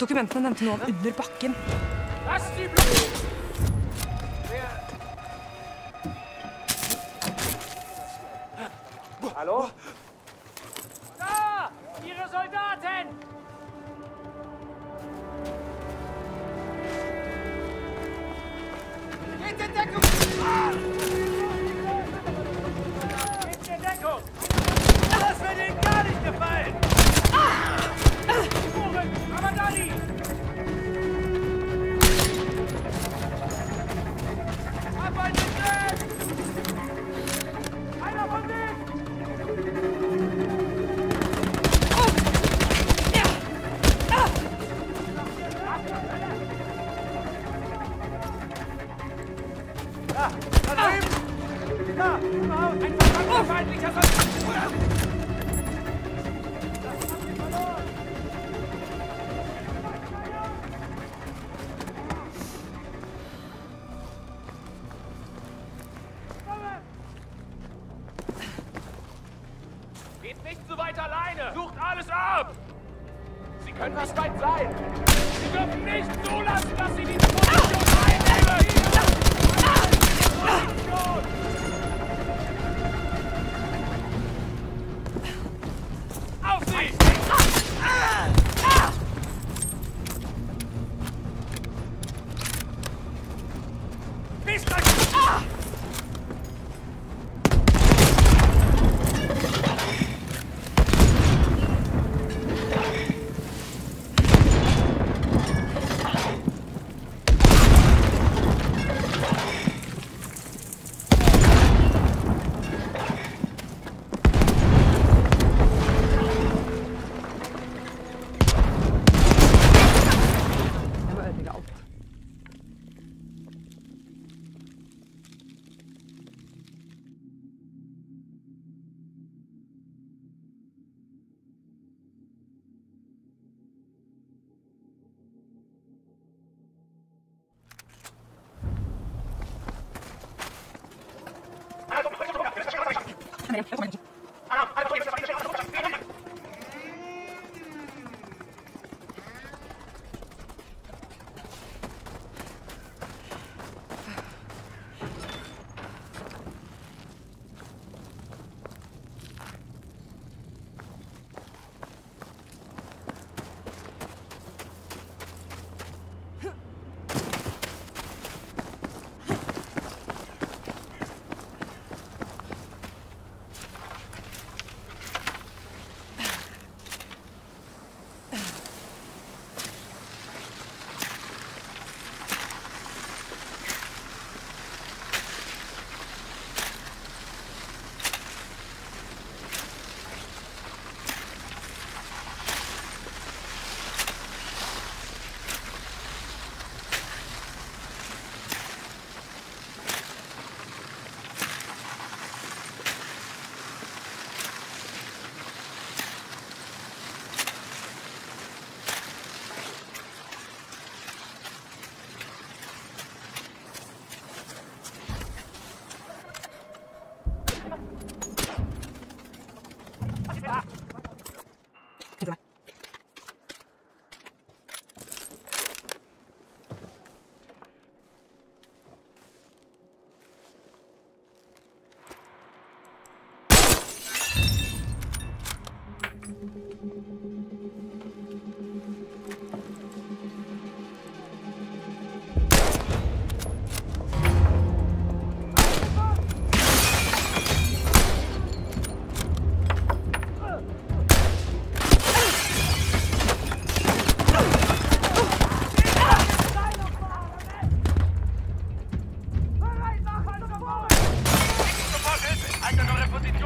Dokumentene nevnte noe om under bakken. Hallo? nicht weit sein. Sie dürfen nicht zulassen, dass Sie die Position einnehmen. câmera. Eu comendo.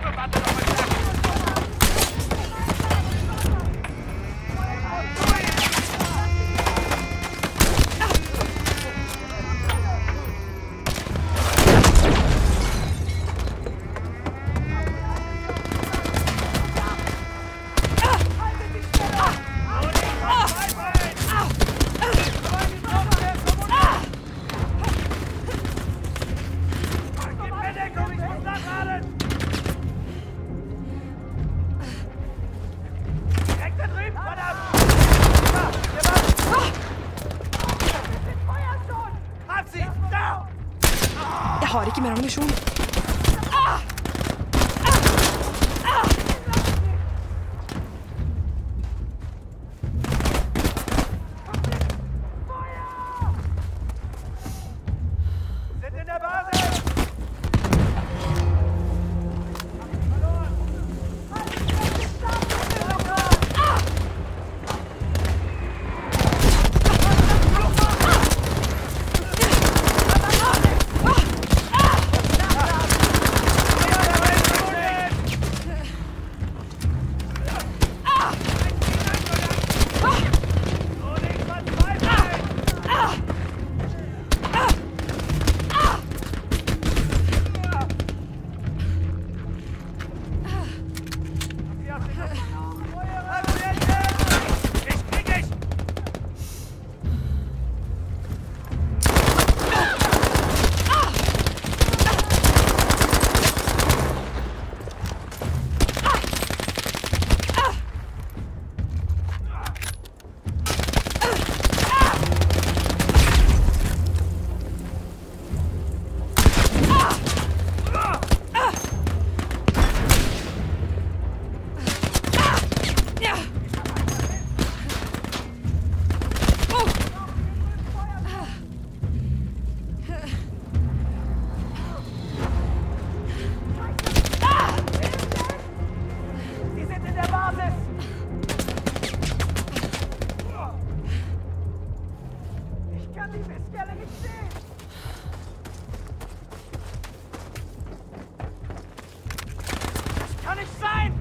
Motorrad drauf. 两个兄弟 kann nicht sein!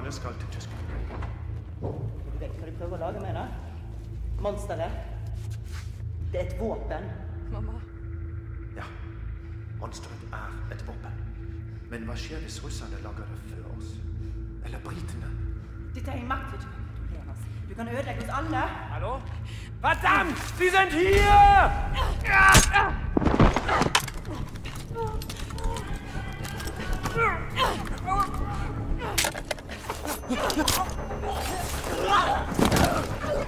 Tungtvann skal til Tyskland. Du vet hva de prøver å lage med det? Monsteret. Det er et våpen. Mamma. Ja, monsteret er et våpen. Men hva skjer hvis russerne lager det før oss? Eller britene? Dette er en makt vi ikke kan kontrolleres. Du kan ødelegge oss alle. Hallo? Verdammt! Sie sind hier! Må うわっ!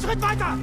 Schritt weiter!